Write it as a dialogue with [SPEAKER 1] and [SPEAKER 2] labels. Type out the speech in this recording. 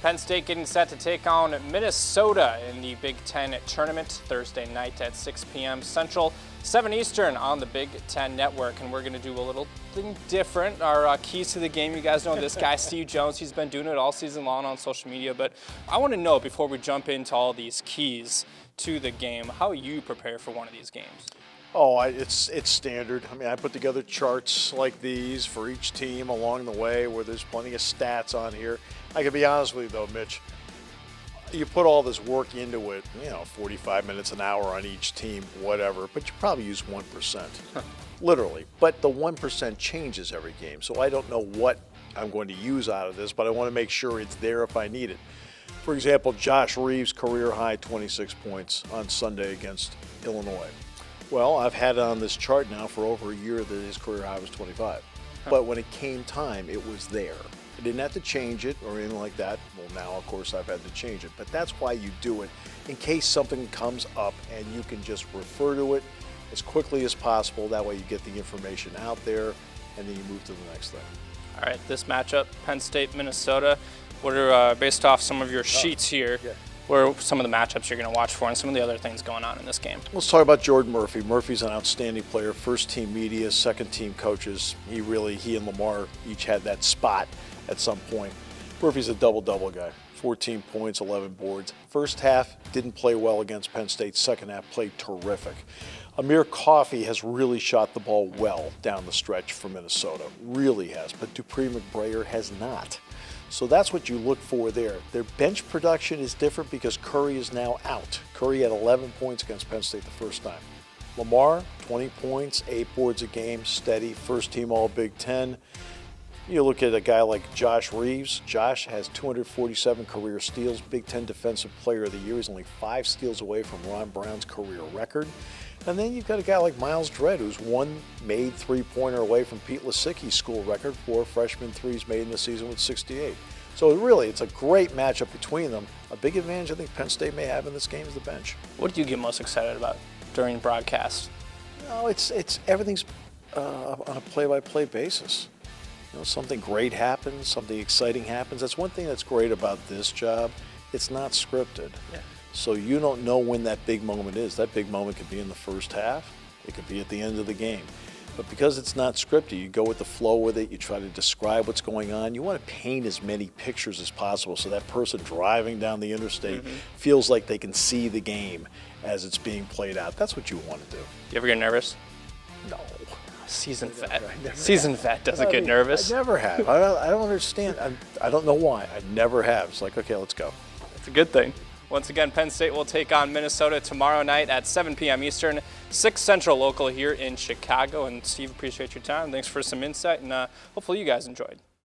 [SPEAKER 1] Penn State getting set to take on Minnesota in the Big Ten tournament Thursday night at 6 p.m. Central, 7 Eastern on the Big Ten Network. And we're going to do a little thing different. Our uh, keys to the game, you guys know this guy, Steve Jones. He's been doing it all season long on social media. But I want to know before we jump into all these keys to the game, how you prepare for one of these games.
[SPEAKER 2] Oh, I, it's it's standard. I mean, I put together charts like these for each team along the way, where there's plenty of stats on here. I can be honest with you though, Mitch. You put all this work into it, you know, 45 minutes an hour on each team, whatever, but you probably use 1%. Literally. But the 1% changes every game. So I don't know what I'm going to use out of this, but I want to make sure it's there if I need it. For example, Josh Reaves, career high 26 points on Sunday against Illinois. Well, I've had it on this chart now for over a year that his career high was 25. But when it came time, it was there. I didn't have to change it or anything like that. Well, now, of course, I've had to change it. But that's why you do it, in case something comes up and you can just refer to it as quickly as possible. That way you get the information out there and then you move to the next thing.
[SPEAKER 1] All right, this matchup, Penn State, Minnesota. What are, uh, based off some of your sheets here,
[SPEAKER 2] yeah.
[SPEAKER 1] What are some of the matchups you're going to watch for and some of the other things going on in this game?
[SPEAKER 2] Let's talk about Jordan Murphy. Murphy's an outstanding player, first team media, second team coaches. He really, he and Lamar each had that spot at some point. Murphy's a double double guy. 14 points, 11 boards. First half didn't play well against Penn State. Second half played terrific. Amir Coffey has really shot the ball well down the stretch for Minnesota. Really has. But Dupree McBrayer has not. So that's what you look for there. Their bench production is different because Curry is now out. Curry had 11 points against Penn State the first time. Lamar, 20 points, 8 boards a game, steady, first team All Big Ten. You look at a guy like Josh Reaves. Josh has 247 career steals, Big Ten Defensive Player of the Year. He's only five steals away from Ron Brown's career record. And then you've got a guy like Myles Dread, who's one made three-pointer away from Pete Lisicki's school record for freshman threes made in the season with 68. So really, it's a great matchup between them. A big advantage I think Penn State may have in this game is the bench.
[SPEAKER 1] What do you get most excited about during broadcast?
[SPEAKER 2] No, it's it's everything's uh, on a play-by-play basis. You know, something great happens, something exciting happens. That's one thing that's great about this job. It's not scripted.
[SPEAKER 1] Yeah.
[SPEAKER 2] So you don't know when that big moment is. That big moment could be in the first half. It could be at the end of the game. But because it's not scripted, you go with the flow with it. You try to describe what's going on. You want to paint as many pictures as possible so that person driving down the interstate
[SPEAKER 1] Mm-hmm.
[SPEAKER 2] feels like they can see the game as it's being played out. That's what you want to do.
[SPEAKER 1] You ever get nervous?
[SPEAKER 2] No.
[SPEAKER 1] Season vet. Season vet doesn't
[SPEAKER 2] I
[SPEAKER 1] get nervous.
[SPEAKER 2] I never have. I don't, I don't understand. I, I don't know why. I never have. It's like, okay, let's go.
[SPEAKER 1] It's a good thing. Once again, Penn State will take on Minnesota tomorrow night at 7 p.m. Eastern, 6 Central local here in Chicago. And Steve, appreciate your time. Thanks for some insight, and uh, hopefully you guys enjoyed.